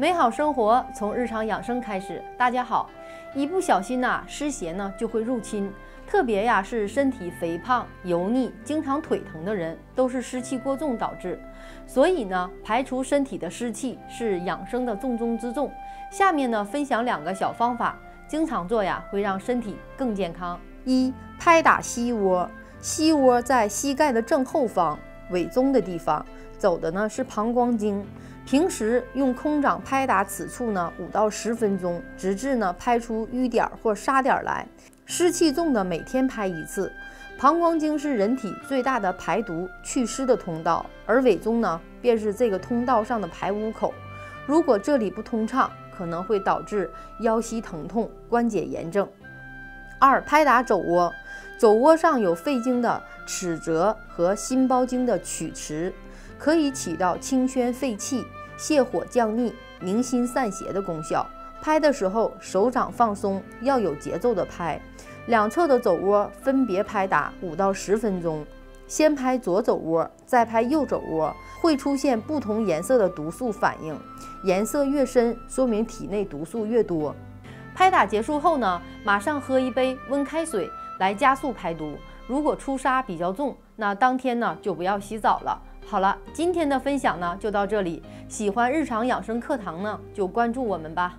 美好生活从日常养生开始。大家好，一不小心呐，湿邪呢就会入侵，特别呀是身体肥胖、油腻、经常腿疼的人，都是湿气过重导致。所以呢，排除身体的湿气是养生的重中之重。下面呢，分享两个小方法，经常做呀会让身体更健康。一、拍打膝窝，膝窝在膝盖的正后方，尾中的地方，走的呢是膀胱经。平时用空掌拍打此处呢，五到十分钟，直至呢拍出瘀点或沙点来。湿气重的每天拍一次。膀胱经是人体最大的排毒祛湿的通道，而尾中呢便是这个通道上的排污口。如果这里不通畅，可能会导致腰膝疼痛、关节炎症。二、拍打肘窝，肘窝上有肺经的尺泽和心包经的曲池，可以起到清宣肺气。泻火降逆、宁心散邪的功效。拍的时候手掌放松，要有节奏的拍。两侧的肘窝分别拍打五到十分钟。先拍左肘窝，再拍右肘窝，会出现不同颜色的毒素反应。颜色越深，说明体内毒素越多。拍打结束后呢，马上喝一杯温开水来加速排毒。如果出痧比较重，那当天呢就不要洗澡了。好了，今天的分享呢就到这里。喜欢日常养生课堂呢，就关注我们吧。